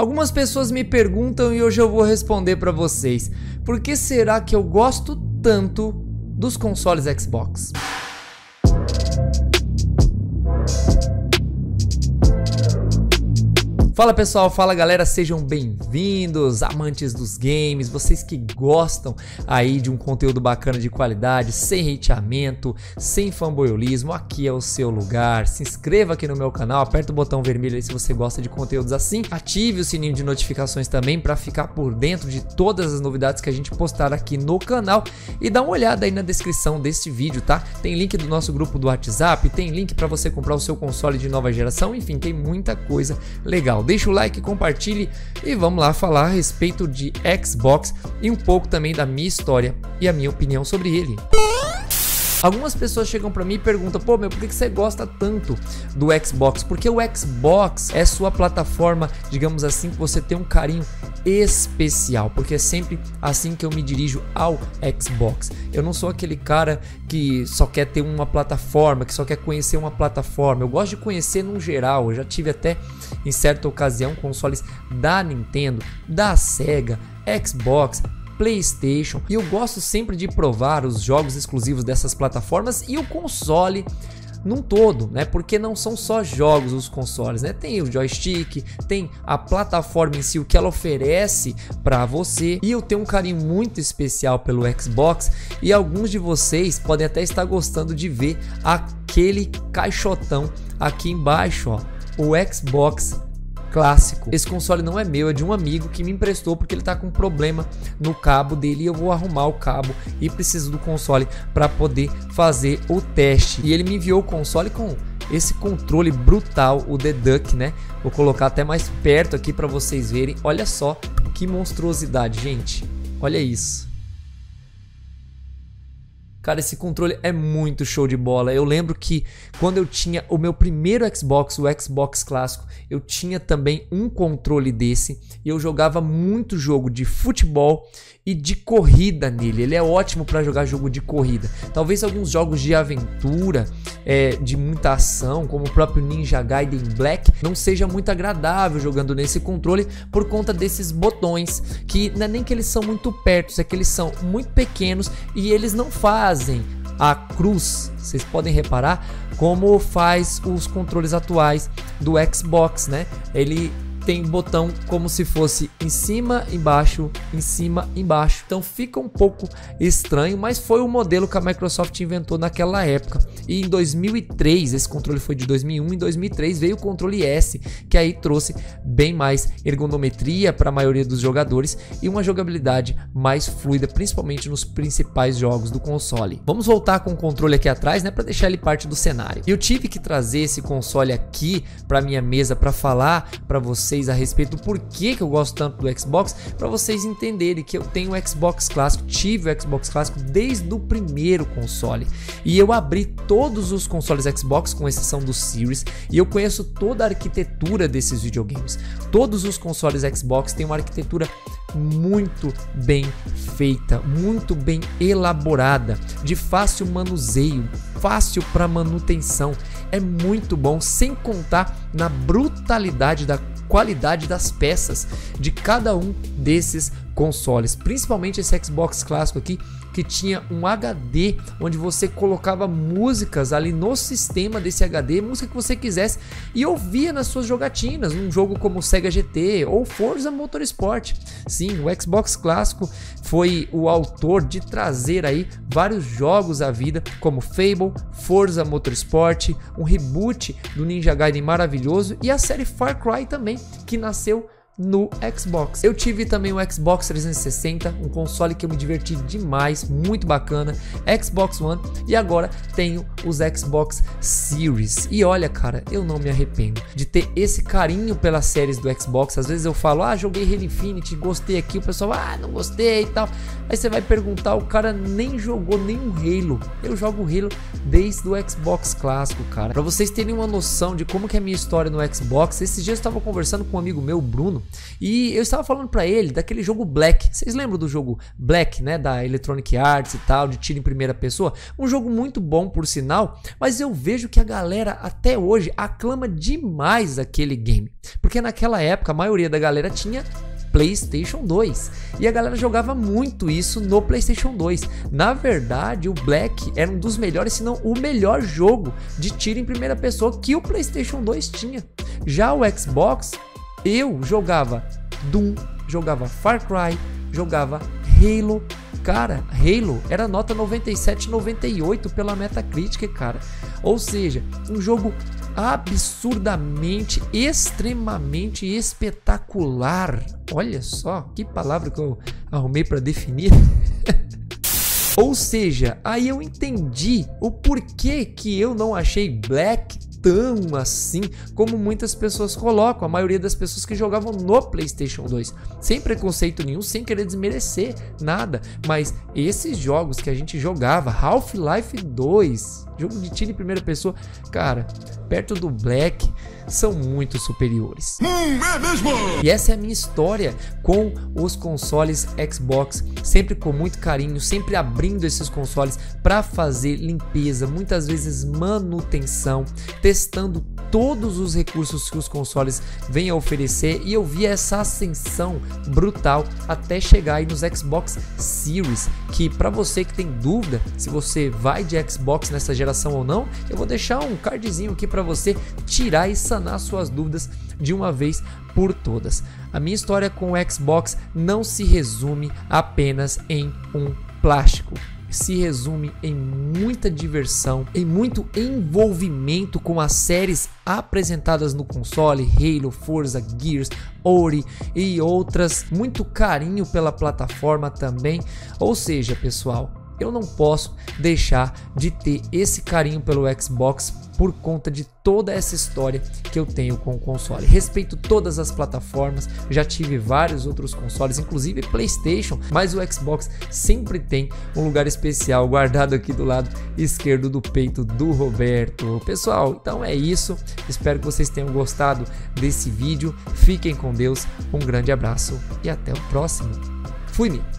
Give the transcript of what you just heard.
Algumas pessoas me perguntam e hoje eu vou responder para vocês. Por que será que eu gosto tanto dos consoles Xbox? Fala pessoal, fala galera, sejam bem-vindos, amantes dos games, vocês que gostam aí de um conteúdo bacana de qualidade, sem hateamento, sem fanboyolismo, aqui é o seu lugar. Se inscreva aqui no meu canal, aperta o botão vermelho aí se você gosta de conteúdos assim, ative o sininho de notificações também para ficar por dentro de todas as novidades que a gente postar aqui no canal. E dá uma olhada aí na descrição desse vídeo, tá? Tem link do nosso grupo do WhatsApp, tem link para você comprar o seu console de nova geração, enfim, tem muita coisa legal deixa o like, compartilhe e vamos lá falar a respeito de Xbox e um pouco também da minha história e a minha opinião sobre ele. Algumas pessoas chegam para mim e perguntam: pô, meu, por que você gosta tanto do Xbox? Porque o Xbox é sua plataforma, digamos assim, que você tem um carinho especial, porque é sempre assim que eu me dirijo ao Xbox. Eu não sou aquele cara que só quer ter uma plataforma, que só quer conhecer uma plataforma. Eu gosto de conhecer no geral. Eu já tive até em certa ocasião consoles da Nintendo, da Sega, Xbox, PlayStation e eu gosto sempre de provar os jogos exclusivos dessas plataformas e o console num todo, né? Porque não são só jogos os consoles, né? Tem o joystick, tem a plataforma em si, o que ela oferece para você. E eu tenho um carinho muito especial pelo Xbox e alguns de vocês podem até estar gostando de ver aquele caixotão aqui embaixo, ó, o Xbox clássico. Esse console não é meu, é de um amigo que me emprestou porque ele tá com um problema no cabo dele e eu vou arrumar o cabo e preciso do console para poder fazer o teste. E ele me enviou o console com esse controle brutal, o The Duck, né? Vou colocar até mais perto aqui para vocês verem. Olha só que monstruosidade, gente. Olha isso. Cara, esse controle é muito show de bola. Eu lembro que quando eu tinha o meu primeiro Xbox, o Xbox clássico, eu tinha também um controle desse e eu jogava muito jogo de futebol e de corrida nele. Ele é ótimo para jogar jogo de corrida. Talvez alguns jogos de aventura, é, de muita ação, como o próprio Ninja Gaiden Black, não seja muito agradável jogando nesse controle por conta desses botões que não é nem que eles são muito perto, é que eles são muito pequenos e eles não fazem a cruz, vocês podem reparar como faz os controles atuais do Xbox, né? Ele tem botão como se fosse em cima, embaixo, em cima, embaixo. Então fica um pouco estranho, mas foi o modelo que a Microsoft inventou naquela época. E em 2003, esse controle foi de 2001, em 2003 veio o controle S, que aí trouxe bem mais ergonometria para a maioria dos jogadores e uma jogabilidade mais fluida, principalmente nos principais jogos do console. Vamos voltar com o controle aqui atrás, né, para deixar ele parte do cenário. Eu tive que trazer esse console aqui para minha mesa para falar para vocês vocês a respeito do porquê que eu gosto tanto do Xbox, para vocês entenderem que eu tenho o Xbox clássico, tive o Xbox clássico desde o primeiro console. E eu abri todos os consoles Xbox, com exceção do Series, e eu conheço toda a arquitetura desses videogames. Todos os consoles Xbox têm uma arquitetura muito bem feita, muito bem elaborada, de fácil manuseio, fácil para manutenção. É muito bom, sem contar na brutalidade da qualidade das peças de cada um desses consoles, principalmente esse Xbox clássico aqui que tinha um HD onde você colocava músicas ali no sistema desse HD, música que você quisesse e ouvia nas suas jogatinas, num jogo como Sega GT ou Forza Motorsport. Sim, o Xbox clássico foi o autor de trazer aí vários jogos à vida, como Fable, Forza Motorsport, um reboot do Ninja Gaiden maravilhoso e a série Far Cry também, que nasceu no Xbox. Eu tive também o Xbox 360, um console que eu me diverti demais, muito bacana, Xbox One e agora tenho os Xbox Series. E olha, cara, eu não me arrependo de ter esse carinho pelas séries do Xbox. Às vezes eu falo: "Ah, joguei Halo Infinite, gostei aqui", o pessoal: "Ah, não gostei" e tal. Aí você vai perguntar, o cara nem jogou nenhum Halo. Eu jogo Halo desde o Xbox clássico, cara. Para vocês terem uma noção de como que é a minha história no Xbox, esses dias eu estava conversando com um amigo meu, Bruno, E eu estava falando para ele daquele jogo Black. Vocês lembram do jogo Black, né, da Electronic Arts e tal, de tiro em primeira pessoa? Um jogo muito bom por sinal, mas eu vejo que a galera até hoje aclama demais aquele game, porque naquela época a maioria da galera tinha PlayStation 2. E a galera jogava muito isso no PlayStation 2. Na verdade, o Black era um dos melhores, se não o melhor jogo de tiro em primeira pessoa que o PlayStation 2 tinha. Já o Xbox, eu jogava Doom, jogava Far Cry, jogava Halo. Cara, Halo era nota 97, 98 pela Metacritic, cara. Ou seja, um jogo absurdamente, extremamente espetacular. Olha só que palavra que eu arrumei para definir. Ou seja, aí eu entendi o porquê que eu não achei Black tão assim como muitas pessoas colocam, a maioria das pessoas que jogavam no PlayStation 2. Sem preconceito nenhum, sem querer desmerecer nada, mas esses jogos que a gente jogava, Half-Life 2, jogo de tiro em primeira pessoa, cara, perto do Black, são muito superiores. Hum, é mesmo? E essa é a minha história com os consoles Xbox, sempre com muito carinho, sempre abrindo esses consoles para fazer limpeza, muitas vezes manutenção, testando todos os recursos que os consoles vêm a oferecer e eu vi essa ascensão brutal até chegar aí nos Xbox Series, que para você que tem dúvida se você vai de Xbox nessa geração ou não, eu vou deixar um cardzinho aqui para você tirar e sanar suas dúvidas de uma vez por todas. A minha história com o Xbox não se resume apenas em um plástico se resume em muita diversão, em muito envolvimento com as séries apresentadas no console, Halo, Forza, Gears, Ori e outras, muito carinho pela plataforma também. Ou seja, pessoal, eu não posso deixar de ter esse carinho pelo Xbox por conta de toda essa história que eu tenho com o console. Respeito todas as plataformas, já tive vários outros consoles, inclusive PlayStation, mas o Xbox sempre tem um lugar especial guardado aqui do lado esquerdo do peito do Roberto. Pessoal, então é isso. Espero que vocês tenham gostado desse vídeo. Fiquem com Deus, um grande abraço e até o próximo. Fui-me!